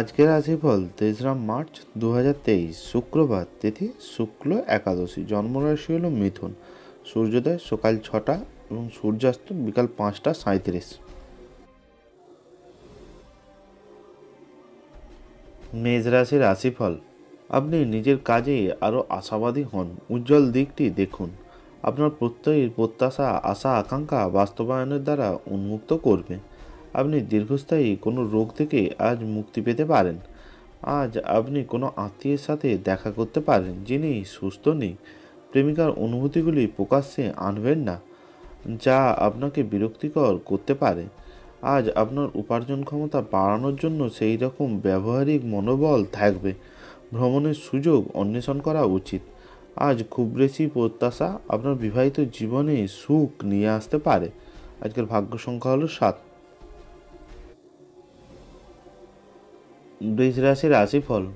আজকের রাশিফল তেসরা মার্চ দু হাজার তেইশ, শুক্রবার তিথি শুক্ল একাদশী, জন্মরাশি হল মিথুন, সূর্যোদয় সকাল ছটা এবং সূর্যাস্ত বিকাল পাঁচটা সাঁত্রিশ মেষ রাশির রাশিফল, আপনি নিজের কাজে আরও আশাবাদী হন, উজ্জ্বল দিকটি দেখুন, আপনার প্রত্যয়ের প্রত্যাশা, আশা, আকাঙ্ক্ষা বাস্তবায়নের দ্বারা উন্মুক্ত করবে। আপনি দীর্ঘস্থায়ী কোনো রোগ থেকে আজ মুক্তি পেতে পারেন। আজ আপনি কোনো আত্মীয়ের সাথে দেখা করতে পারেন যিনি সুস্থ নেই। প্রেমিকার অনুভূতিগুলি প্রকাশ্যে আনবেন না, যা আপনাকে বিরক্তিকর করতে পারে। আজ আপনার উপার্জন ক্ষমতা বাড়ানোর জন্য সেই রকম ব্যবহারিক মনোবল থাকবে। ভ্রমণের সুযোগ অন্বেষণ করা উচিত। আজ খুব বেশি প্রত্যাশা আপনার বিবাহিত জীবনে সুখ নিয়ে আসতে পারে। আজকের ভাগ্য সংখ্যা হলো সাত। বৃষ রাশির রাশিফল।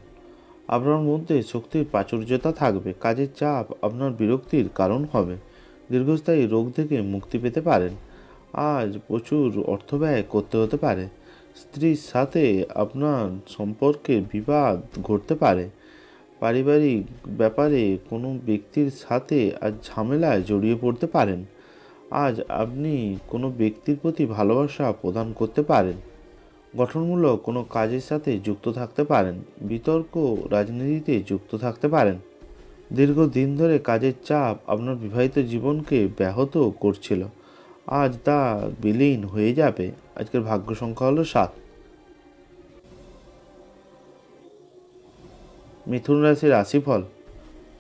আপনার মধ্যে শক্তির প্রাচুর্যতা থাকবে, কাজের চাপ আপনার বিরক্তির কারণ হবে। দীর্ঘস্থায়ী রোগ থেকে মুক্তি পেতে পারেন। আজ প্রচুর অর্থ ব্যয় করতে হতে পারে। স্ত্রীর সাথে আপনার সম্পর্কে বিবাদ ঘটতে পারে। পারিবারিক ব্যাপারে কোনো ব্যক্তির সাথে আজ ঝামেলায় জড়িয়ে পড়তে পারেন। আজ আপনি কোনো ব্যক্তির প্রতি ভালোবাসা প্রদান করতে পারেন। গঠনমূলক কোনো কাজের সাথে যুক্ত থাকতে পারেন, বিতর্ক রাজনীতিতে যুক্ত থাকতে পারেন। দীর্ঘদিন ধরে কাজের চাপ আপনার বিবাহিত জীবনকে ব্যাহত করছিল। আজ তা বিলীন হয়ে যাবে। আজকের ভাগ্য সংখ্যা হলো সাত। মিথুন রাশির রাশিফল।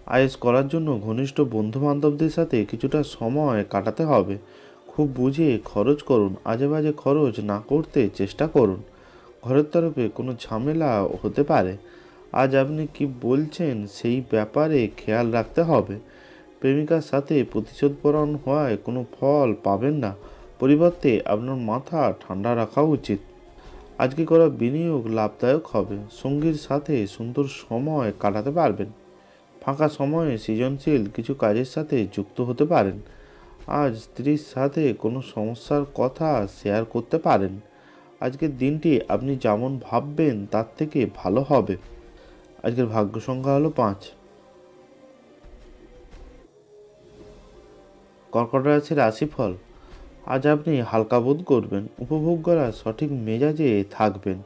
আয়েস করার জন্য ঘনিষ্ঠ বন্ধু বান্ধবদের সাথে কিছুটা সময় কাটাতে হবে। খুব বুঝে খরচ করুন, আজে বাজে খরচ না করতে চেষ্টা করুন। ঘরের তরফে কোনো ঝামেলা হতে পারে। আজ আপনি কি বলছেন সেই ব্যাপারে খেয়াল রাখতে হবে। প্রেমিকার সাথে প্রতিশোধপরণ হওয়ায় কোনো ফল পাবেন না। পরিবর্তে আপনার মাথা ঠান্ডা রাখা উচিত। আজকে করা বিনিয়োগ লাভদায়ক হবে। সঙ্গীর সাথে সুন্দর সময় কাটাতে পারবেন। ফাঁকা সময়ে সৃজনশীল কিছু কাজের সাথে যুক্ত হতে পারেন। আজ স্ত্রীর সাথে কোনো সমস্যার কথা শেয়ার করতে পারেন। আজকের দিনটি আপনি যেমন ভাববেন, তার থেকে ভালো হবে। আজকের ভাগ্য সংখ্যা হলো পাঁচ। কর্কট রাশির রাশিফল। আজ আপনি হালকা বোধ করবেন, উপভোগ করার সঠিক মেজাজে থাকবেন।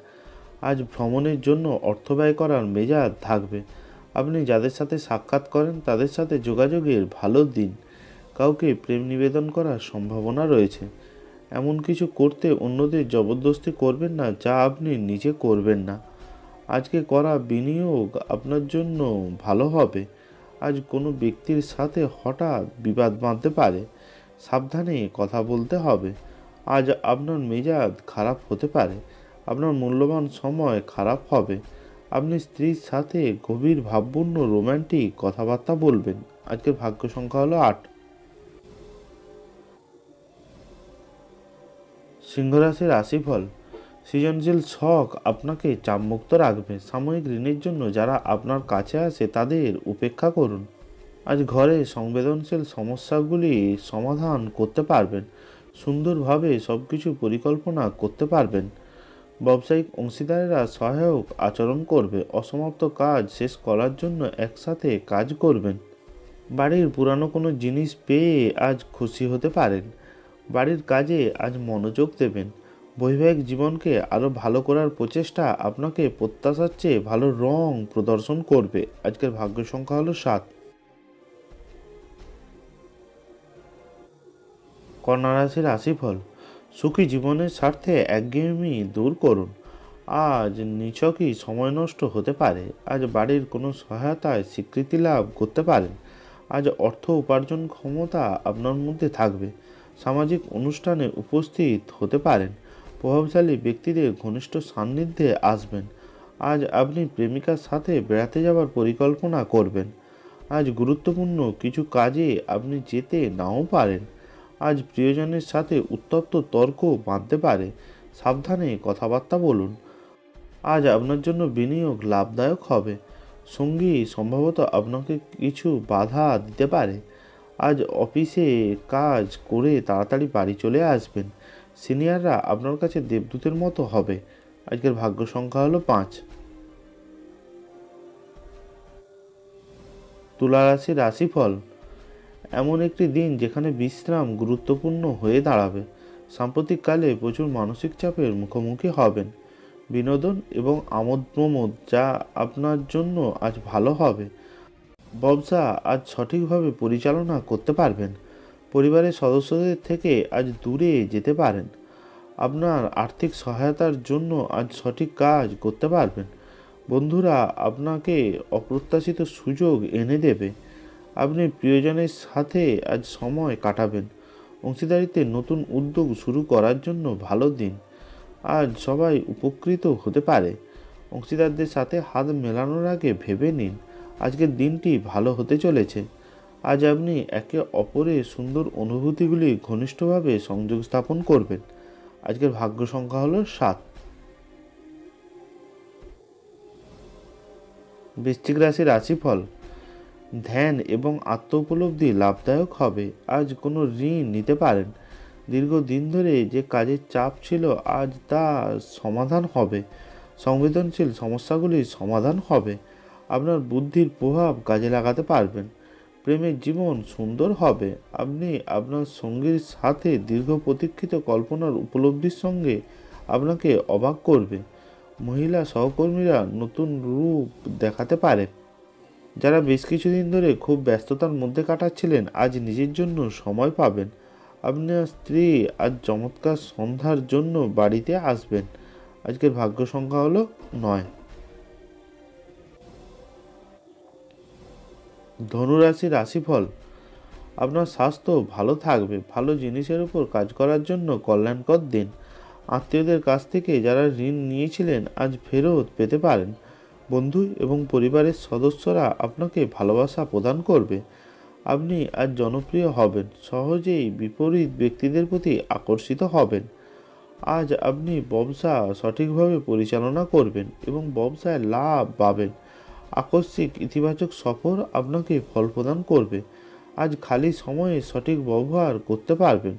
আজ ভ্রমণের জন্য অর্থ ব্যয় করার মেজাজ থাকবে। আপনি যাদের সাথে সাক্ষাৎ করেন, তাদের সাথে যোগাযোগের ভালো দিন। কাউকে প্রেম নিবেদন করার সম্ভাবনা রয়েছে। এমন কিছু করতে অন্যদের জবরদস্তি করবেন না, যা আপনি নিজে করবেন না। আজকে করা বিনিয়োগ আপনার জন্য ভালো হবে। আজ কোনো ব্যক্তির সাথে হঠাৎ বিবাদ বাঁধতে পারে। সাবধানে কথা বলতে হবে। আজ আপনার মেজাজ খারাপ হতে পারে। আপনার মূল্যবান সময় খারাপ হবে। আপনি স্ত্রীর সাথে গভীর ভাবপূর্ণ রোম্যান্টিক কথাবার্তা বলবেন। আজকের ভাগ্য সংখ্যা হলো আট। সিংহরাশির রাশিফল। সৃজনশীল শখ আপনাকে চাপমুক্ত রাখবে। সাময়িক ঋণের জন্য যারা আপনার কাছে আসে তাদের উপেক্ষা করুন। আজ ঘরে সংবেদনশীল সমস্যাগুলি সমাধান করতে পারবেন। সুন্দরভাবে সব কিছু পরিকল্পনা করতে পারবেন। ব্যবসায়িক অংশীদারেরা সহায়ক আচরণ করবে। অসমাপ্ত কাজ শেষ করার জন্য একসাথে কাজ করবেন। বাড়ির পুরানো কোনো জিনিস পেয়ে আজ খুশি হতে পারেন। বাড়ির কাজে আজ মনোযোগ দেবেন। বৈবাহিক জীবনকে আরও ভালো করার প্রচেষ্টা আপনাকে প্রত্যাশার চেয়ে ভালো রং প্রদর্শন করবে। আজকের ভাগ্য সংখ্যা হলো সাত। কন্যা রাশির রাশিফল, সুখী জীবনের স্বার্থে একঘেয়েমি দূর করুন। আজ নিছকই সময় নষ্ট হতে পারে। আজ বাড়ির কোনো সহায়তায় স্বীকৃতি লাভ করতে পারেন। আজ অর্থ উপার্জন ক্ষমতা আপনার মধ্যে থাকবে। সামাজিক অনুষ্ঠানে উপস্থিত হতে পারেন। প্রভাবশালী ব্যক্তিদের ঘনিষ্ঠ সান্নিধ্যে আসবেন। আজ আপনি প্রেমিকার সাথে বেড়াতে যাওয়ার পরিকল্পনা করবেন। আজ গুরুত্বপূর্ণ কিছু কাজে আপনি যেতে নাও পারেন। আজ প্রিয়জনের সাথে উত্তপ্ত তর্ক বাঁধতে পারে। সাবধানে কথাবার্তা বলুন। আজ আপনার জন্য বিনিয়োগ লাভদায়ক হবে। সঙ্গী সম্ভবত আপনাকে কিছু বাধা দিতে পারে। আজ অফিসে কাজ করে তাড়াতাড়ি বাড়ি চলে আসবেন। সিনিয়ররা আপনার কাছে দেবদূতের মতো হবে। আজকের ভাগ্য সংখ্যা হলো পাঁচ। তুলা রাশি রাশিফল। এমন একটি দিন যেখানে বিশ্রাম গুরুত্বপূর্ণ হয়ে দাঁড়াবে। সাম্প্রতিককালে প্রচুর মানসিক চাপের মুখোমুখি হবেন। বিনোদন এবং আমোদ প্রমোদ যা আপনার জন্য আজ ভালো হবে। ব্যবসা আজ সঠিকভাবে পরিচালনা করতে পারবেন। পরিবারের সদস্যদের থেকে আজ দূরে যেতে পারেন। আপনার আর্থিক সহায়তার জন্য আজ সঠিক কাজ করতে পারবেন। বন্ধুরা আপনাকে অপ্রত্যাশিত সুযোগ এনে দেবে। আপনি প্রিয়জনের সাথে আজ সময় কাটাবেন। অংশীদারিতে নতুন উদ্যোগ শুরু করার জন্য ভালো দিন। আজ সবাই উপকৃত হতে পারে। অংশীদারদের সাথে হাত মেলানোর আগে ভেবে নিন। আজকের দিনটি ভালো হতে চলেছে। আজ আপনি একে অপরের সুন্দর অনুভূতিগুলি ঘনিষ্ঠভাবে সংযোগ স্থাপন করবেন। আজকের ভাগ্য সংখ্যা হলো সাত। বৃশ্চিক রাশির রাশিফল, ধ্যান এবং আত্ম উপলব্ধি লাভদায়ক হবে। আজ কোনো ঋণ নিতে পারেন। দীর্ঘদিন ধরে যে কাজের চাপ ছিল, আজ তা সমাধান হবে। সংবেদনশীল সমস্যাগুলির সমাধান হবে। আপনার বুদ্ধির প্রভাব কাজে লাগাতে পারবেন। প্রেমের জীবন সুন্দর হবে। আপনি আপনার সঙ্গীর সাথে দীর্ঘ প্রতীক্ষিত কল্পনার উপলব্ধির সঙ্গে আপনাকে অবাক করবে। মহিলা সহকর্মীরা নতুন রূপ দেখাতে পারে। যারা বেশ কিছুদিন ধরে খুব ব্যস্ততার মধ্যে কাটাচ্ছিলেন, আজ নিজের জন্য সময় পাবেন। আপনার স্ত্রী আজ চমৎকার সন্ধ্যার জন্য বাড়িতে আসবেন। আজকের ভাগ্য সংখ্যা হলো নয়। ধনুরাশি রাশিফল, আপনার স্বাস্থ্য ভালো থাকবে। ভালো জিনিসের উপর কাজ করার জন্য কল্যাণকর দিন। আত্মীয়দের কাছ থেকে যারা ঋণ নিয়েছিলেন, আজ ফেরত পেতে পারেন। বন্ধু এবং পরিবারের সদস্যরা আপনাকে ভালোবাসা প্রদান করবে। আপনি আজ জনপ্রিয় হবেন, সহজেই বিপরীত ব্যক্তিদের প্রতি আকর্ষিত হবেন। আজ আপনি ব্যবসা সঠিকভাবে পরিচালনা করবেন এবং ব্যবসায় লাভ পাবেন। আকস্মিক ইতিবাচক সফর আপনাকে ফল প্রদান করবে। আজ খালি সময়ে সঠিক ব্যবহার করতে পারবেন।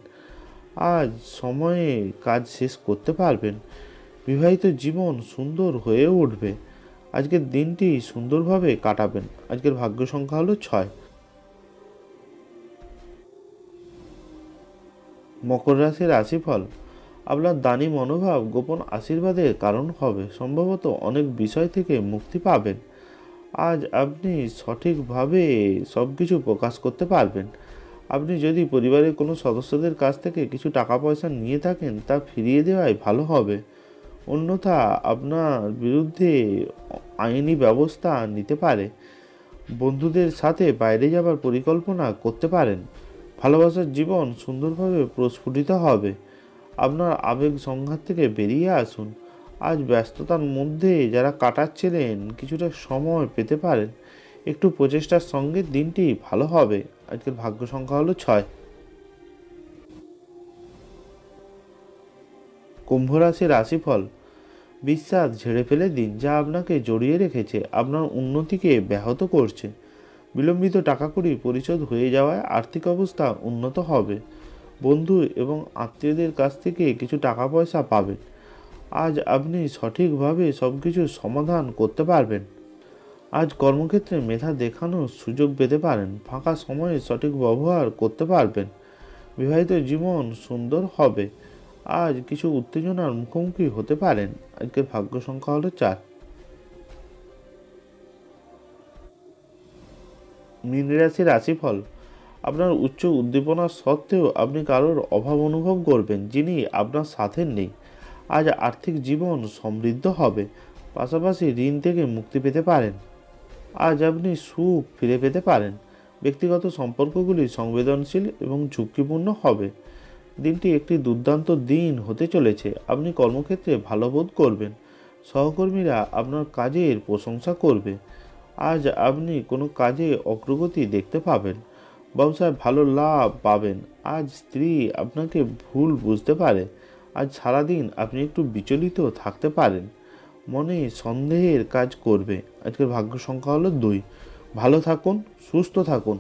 আজ সময়ে কাজ শেষ করতে পারবেন। বিবাহিত জীবন সুন্দর হয়ে উঠবে। আজকের দিনটি সুন্দরভাবে কাটাবেন। আজকের ভাগ্য সংখ্যা হলো ছয়। মকর রাশির রাশিফল। আপনার দানি মনোভাব গোপন আশীর্বাদের কারণ হবে। সম্ভবত অনেক বিষয় থেকে মুক্তি পাবেন। আজ আপনি সঠিকভাবে সব কিছু প্রকাশ করতে পারবেন। আপনি যদি পরিবারের কোনো সদস্যদের কাছ থেকে কিছু টাকা পয়সা নিয়ে থাকেন, তা ফিরিয়ে দেওয়াই ভালো হবে। অন্যথা আপনার বিরুদ্ধে আইনি ব্যবস্থা নিতে পারে। বন্ধুদের সাথে বাইরে যাবার পরিকল্পনা করতে পারেন। ভালোবাসার জীবন সুন্দরভাবে প্রস্ফুটিত হবে। আপনার আবেগ সংঘাত থেকে বেরিয়ে আসুন। আজ ব্যস্ততার মধ্যে যারা কাটাচ্ছিলেন, কিছুটা সময় পেতে পারেন। একটু প্রচেষ্টার সঙ্গে দিনটি ভালো হবে। আজকের ভাগ্য সংখ্যা হলো ছয়। কুম্ভ রাশি রাশিফল। বিশ্বাস ঝেড়ে ফেলে দিন, যা আপনাকে জড়িয়ে রেখেছে, আপনার উন্নতিকে ব্যাহত করছে। বিলম্বিত টাকা কুড়ি পরিশোধ হয়ে যাওয়ায় আর্থিক অবস্থা উন্নত হবে। বন্ধু এবং আত্মীয়দের কাছ থেকে কিছু টাকা পয়সা পাবেন আজ আপনি সঠিকভাবে সব কিছু সমাধান করতে পারবেন। আজ কর্মক্ষেত্রে মেধা দেখানোর সুযোগ পেতে পারেন, ফাঁকা সময়ে সঠিক ব্যবহার করতে পারবেন। বিবাহিত জীবন সুন্দর হবে। আজ কিছু উত্তেজনার মুখোমুখি হতে পারেন। আজকের ভাগ্য সংখ্যা হলো চার। মীন রাশি রাশিফল। আপনার উচ্চ উদ্দীপনা সত্ত্বেও আপনি কারোর অভাব অনুভব করবেন, যিনি আপনার সাথে নেই। আজ আর্থিক জীবন সমৃদ্ধ হবে। পাশাপাশি ঋণ থেকে মুক্তি পেতে পারেন। আজ আপনি সুখ ফিরে পেতে পারেন। ব্যক্তিগত সম্পর্কগুলি সংবেদনশীল এবং ঝুঁকিপূর্ণ হবে। দিনটি একটি দুর্দান্ত দিন হতে চলেছে। আপনি কর্মক্ষেত্রে ভালো বোধ করবেন। সহকর্মীরা আপনার কাজের প্রশংসা করবে। আজ আপনি কোনো কাজে অগ্রগতি দেখতে পাবেন। ব্যবসায় ভালো লাভ পাবেন। আজ স্ত্রী আপনাকে ভুল বুঝতে পারে। আজ সারাদিন আপনি একটু বিচলিত থাকতে পারেন। মনে সন্দেহের কাজ করবে। আজকের ভাগ্য সংখ্যা হলো দুই। ভালো থাকুন, সুস্থ থাকুন।